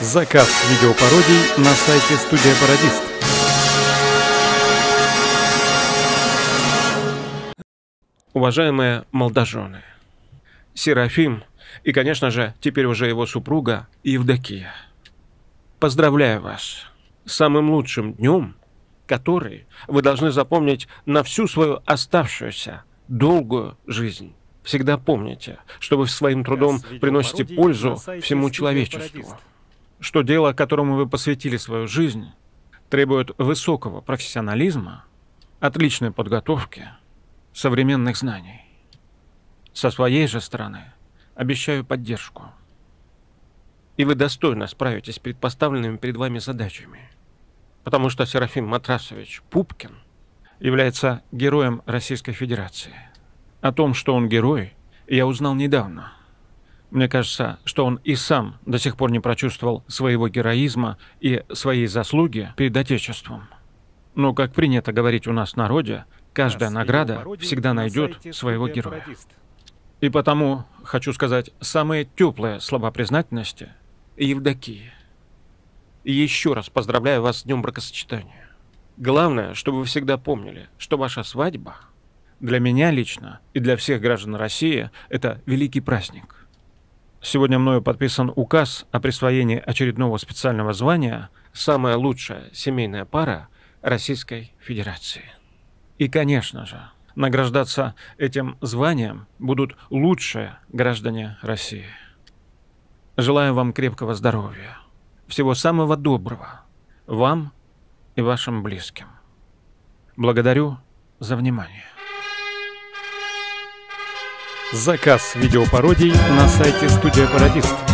Заказ видеопародий на сайте Студия Пародист. Уважаемые молодожены, Серафим и, конечно же, теперь уже его супруга Евдокия. Поздравляю вас с самым лучшим днем, который вы должны запомнить на всю свою оставшуюся долгую жизнь. Всегда помните, что вы своим трудом приносите пользу всему человечеству. Что дело, которому вы посвятили свою жизнь, требует высокого профессионализма, отличной подготовки, современных знаний. Со своей же стороны обещаю поддержку. И вы достойно справитесь с предпоставленными перед вами задачами. Потому что Серафим Матрасович Пупкин является героем Российской Федерации. О том, что он герой, я узнал недавно. Мне кажется, что он и сам до сих пор не прочувствовал своего героизма и своей заслуги перед Отечеством. Но, как принято говорить у нас в народе, каждая награда всегда найдет своего героя. И потому хочу сказать самые теплые слова признательности Евдокии. И еще раз поздравляю вас с днем бракосочетания. Главное, чтобы вы всегда помнили, что ваша свадьба для меня лично и для всех граждан России это великий праздник. Сегодня мною подписан указ о присвоении очередного специального звания «Самая лучшая семейная пара Российской Федерации». И, конечно же, награждаться этим званием будут лучшие граждане России. Желаю вам крепкого здоровья, всего самого доброго, вам и вашим близким. Благодарю за внимание. Заказ видеопародий на сайте Студия Пародист.